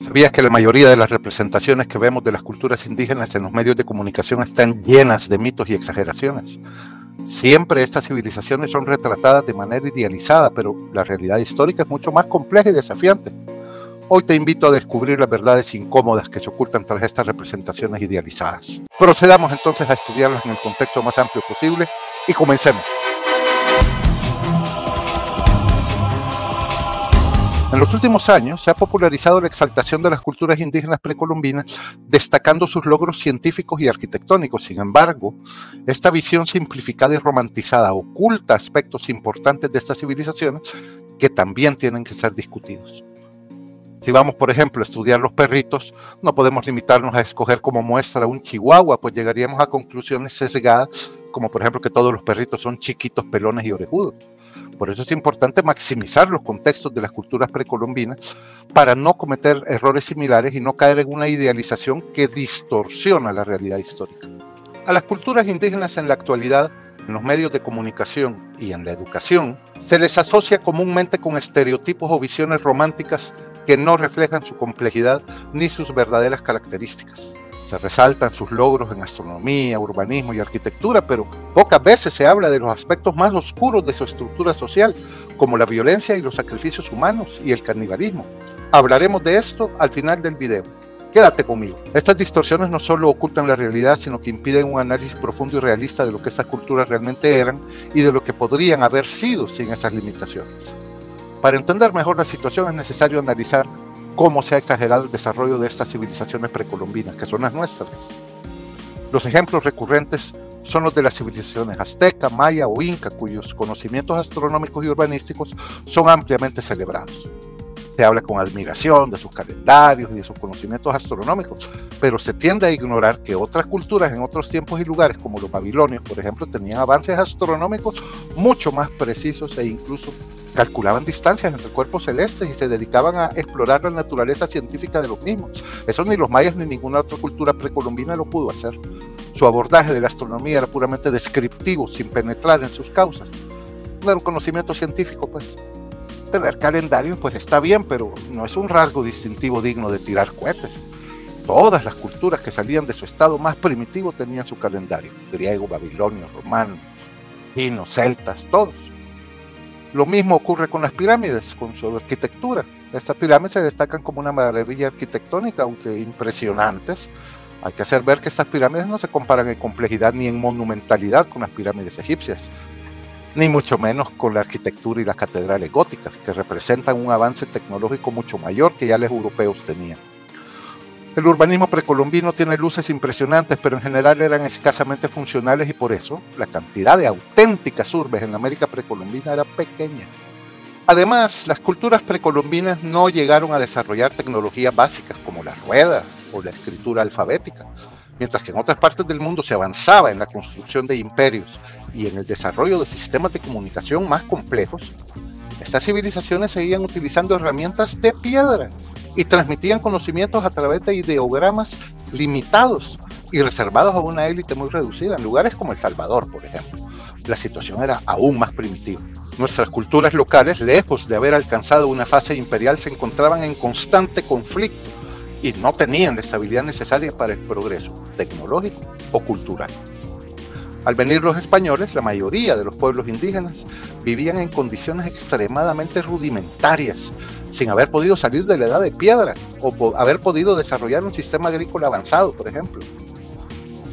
¿Sabías que la mayoría de las representaciones que vemos de las culturas indígenas en los medios de comunicación están llenas de mitos y exageraciones? Siempre estas civilizaciones son retratadas de manera idealizada, pero la realidad histórica es mucho más compleja y desafiante. Hoy te invito a descubrir las verdades incómodas que se ocultan tras estas representaciones idealizadas. Procedamos entonces a estudiarlas en el contexto más amplio posible y comencemos. En los últimos años se ha popularizado la exaltación de las culturas indígenas precolombinas, destacando sus logros científicos y arquitectónicos. Sin embargo, esta visión simplificada y romantizada oculta aspectos importantes de estas civilizaciones que también tienen que ser discutidos. Si vamos, por ejemplo, a estudiar los perritos, no podemos limitarnos a escoger como muestra un chihuahua, pues llegaríamos a conclusiones sesgadas, como por ejemplo que todos los perritos son chiquitos, pelones y orejudos. Por eso es importante maximizar los contextos de las culturas precolombinas para no cometer errores similares y no caer en una idealización que distorsiona la realidad histórica. A las culturas indígenas en la actualidad, en los medios de comunicación y en la educación, se les asocia comúnmente con estereotipos o visiones románticas que no reflejan su complejidad ni sus verdaderas características. Se resaltan sus logros en astronomía, urbanismo y arquitectura, pero pocas veces se habla de los aspectos más oscuros de su estructura social, como la violencia y los sacrificios humanos y el canibalismo. Hablaremos de esto al final del video. Quédate conmigo. Estas distorsiones no solo ocultan la realidad, sino que impiden un análisis profundo y realista de lo que estas culturas realmente eran y de lo que podrían haber sido sin esas limitaciones. Para entender mejor la situación es necesario analizar cómo se ha exagerado el desarrollo de estas civilizaciones precolombinas, que son las nuestras. Los ejemplos recurrentes son los de las civilizaciones azteca, maya o inca, cuyos conocimientos astronómicos y urbanísticos son ampliamente celebrados. Se habla con admiración de sus calendarios y de sus conocimientos astronómicos, pero se tiende a ignorar que otras culturas en otros tiempos y lugares, como los babilonios, por ejemplo, tenían avances astronómicos mucho más precisos e incluso calculaban distancias entre cuerpos celestes y se dedicaban a explorar la naturaleza científica de los mismos. Eso ni los mayas ni ninguna otra cultura precolombina lo pudo hacer. Su abordaje de la astronomía era puramente descriptivo, sin penetrar en sus causas. No era un conocimiento científico, pues. Tener calendario, pues está bien, pero no es un rasgo distintivo digno de tirar cohetes. Todas las culturas que salían de su estado más primitivo tenían su calendario. Griego, babilonio, romano, chinos, celtas, todos lo mismo ocurre con las pirámides, con su arquitectura. Estas pirámides se destacan como una maravilla arquitectónica, aunque impresionantes. Hay que hacer ver que estas pirámides no se comparan en complejidad ni en monumentalidad con las pirámides egipcias, ni mucho menos con la arquitectura y las catedrales góticas, que representan un avance tecnológico mucho mayor que ya los europeos tenían. El urbanismo precolombino tiene luces impresionantes, pero en general eran escasamente funcionales y por eso la cantidad de auténticas urbes en América precolombina era pequeña. Además, las culturas precolombinas no llegaron a desarrollar tecnologías básicas como la rueda o la escritura alfabética, mientras que en otras partes del mundo se avanzaba en la construcción de imperios y en el desarrollo de sistemas de comunicación más complejos. Estas civilizaciones seguían utilizando herramientas de piedra y transmitían conocimientos a través de ideogramas limitados y reservados a una élite muy reducida, en lugares como El Salvador, por ejemplo. La situación era aún más primitiva. Nuestras culturas locales, lejos de haber alcanzado una fase imperial, se encontraban en constante conflicto y no tenían la estabilidad necesaria para el progreso tecnológico o cultural. Al venir los españoles, la mayoría de los pueblos indígenas vivían en condiciones extremadamente rudimentarias, sin haber podido salir de la edad de piedra o haber podido desarrollar un sistema agrícola avanzado, por ejemplo.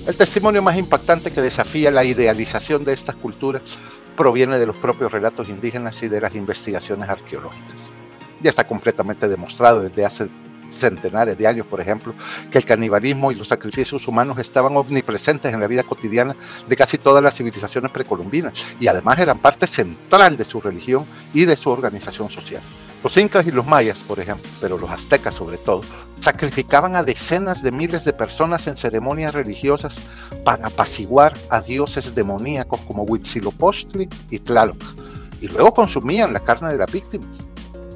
El testimonio más impactante que desafía la idealización de estas culturas proviene de los propios relatos indígenas y de las investigaciones arqueológicas. Ya está completamente demostrado desde hace centenares de años, por ejemplo, que el canibalismo y los sacrificios humanos estaban omnipresentes en la vida cotidiana de casi todas las civilizaciones precolombinas y además eran parte central de su religión y de su organización social. Los incas y los mayas, por ejemplo, pero los aztecas sobre todo, sacrificaban a decenas de miles de personas en ceremonias religiosas para apaciguar a dioses demoníacos como Huitzilopochtli y Tlaloc, y luego consumían la carne de las víctimas.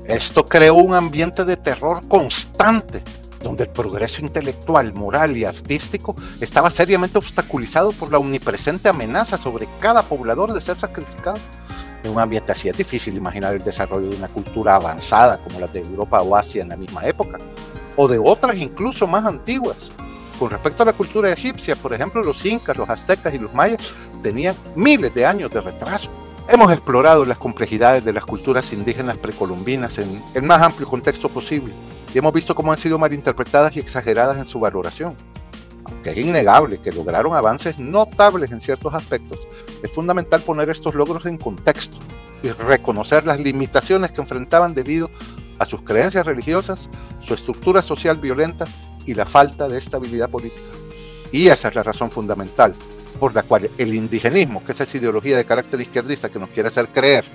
Esto creó un ambiente de terror constante, donde el progreso intelectual, moral y artístico estaba seriamente obstaculizado por la omnipresente amenaza sobre cada poblador de ser sacrificado. En un ambiente así es difícil imaginar el desarrollo de una cultura avanzada como la de Europa o Asia en la misma época. o de otras incluso más antiguas. Con respecto a la cultura egipcia, por ejemplo, los incas, los aztecas y los mayas tenían miles de años de retraso. Hemos explorado las complejidades de las culturas indígenas precolombinas en el más amplio contexto posible y hemos visto cómo han sido malinterpretadas y exageradas en su valoración. Aunque es innegable que lograron avances notables en ciertos aspectos, es fundamental poner estos logros en contexto y reconocer las limitaciones que enfrentaban debido a sus creencias religiosas, su estructura social violenta y la falta de estabilidad política. Y esa es la razón fundamental por la cual el indigenismo, que es esa ideología de carácter izquierdista que nos quiere hacer creer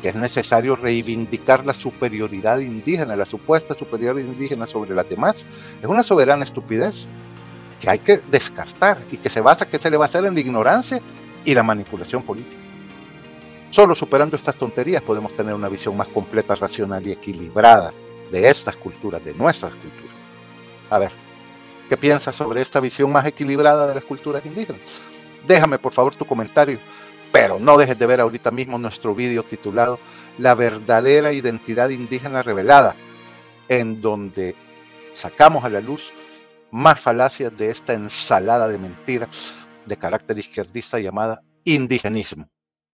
que es necesario reivindicar la superioridad indígena, la supuesta superioridad indígena sobre las demás, es una soberana estupidez que hay que descartar y que se basa, que se le va a hacer en la ignorancia y la manipulación política. Solo superando estas tonterías podemos tener una visión más completa, racional y equilibrada de estas culturas, de nuestras culturas. A ver, ¿qué piensas sobre esta visión más equilibrada de las culturas indígenas? Déjame por favor tu comentario, pero no dejes de ver ahorita mismo nuestro vídeo titulado La verdadera identidad indígena revelada, en donde sacamos a la luz más falacias de esta ensalada de mentiras de carácter izquierdista llamada indigenismo.